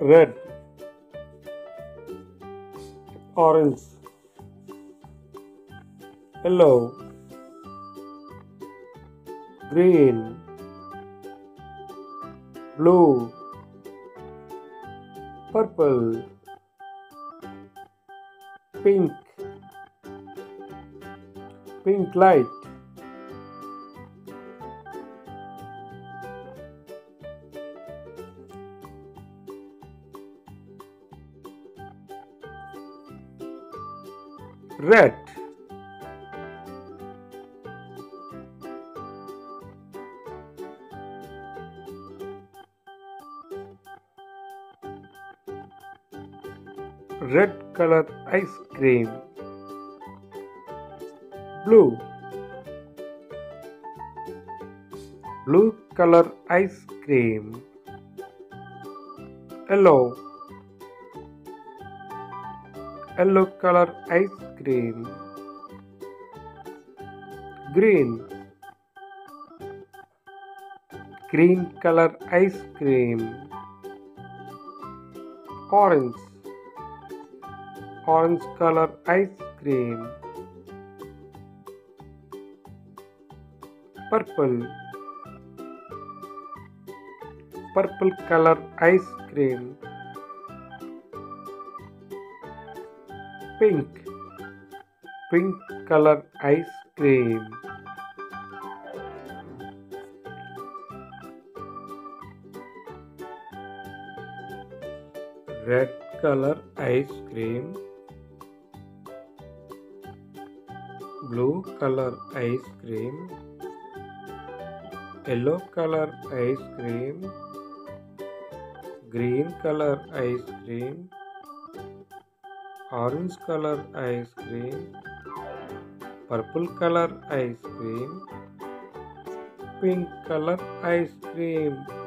red orange yellow green blue purple pink pink light red. Red color ice cream. Blue. Blue color ice cream. Yellow yellow color ice cream. Green. Green color ice cream. Orange. Orange color ice cream. Purple. Purple color ice cream pink. Pink color ice cream. Red color ice cream. Blue color ice cream. Yellow color ice cream. Green color ice cream orange color ice cream purple color ice cream pink color ice cream